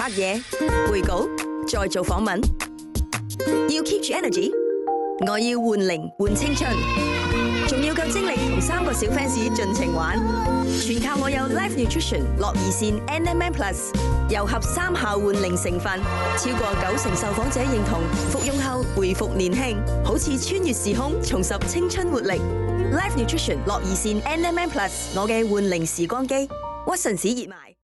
拍嘢、回稿、再做访问，要 keep 住 energy。我要换零换青春，仲要够精力同三个小 fans 尽情玩，全靠我有 Life Nutrition 乐怡线 N M M Plus，又合三效换零成分，超过九成受访者认同服用后回复年轻，好似穿越时空重拾青春活力。Life Nutrition 乐怡线 N M M Plus，我嘅换零时光机，屈臣氏热卖。